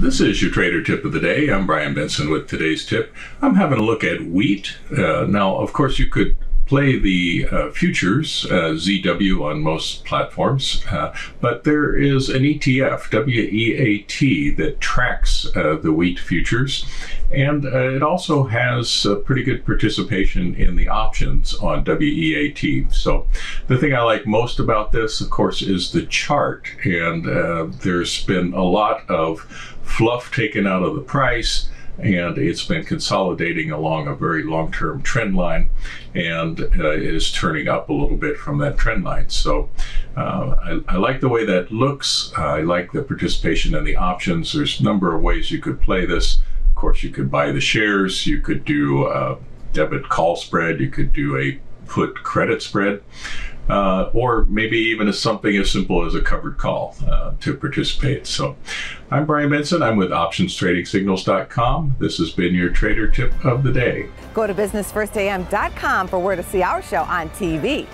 This is your trader tip of the day. I'm Brian Benson with today's tip. I'm having a look at wheat. Uh, now, of course, you could play the uh, futures, uh, ZW, on most platforms, uh, but there is an ETF, WEAT, that tracks uh, the wheat futures, and uh, it also has pretty good participation in the options on WEAT. So, the thing I like most about this, of course, is the chart, and uh, there's been a lot of fluff taken out of the price and it's been consolidating along a very long term trend line and uh, is turning up a little bit from that trend line. So uh, I, I, like the way that looks. Uh, I like the participation and the options. There's a number of ways you could play this. Of course, you could buy the shares, you could do a debit call spread, you could do a put credit spread uh, or maybe even as something as simple as a covered call uh, to participate. So I'm Brian Benson. I'm with OptionsTradingSignals.com. This has been your trader tip of the day. Go to BusinessFirstAM.com for where to see our show on TV.